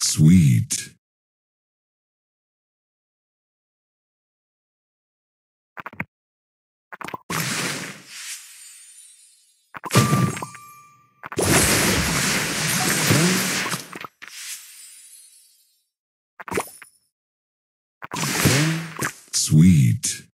Sweet. Sweet.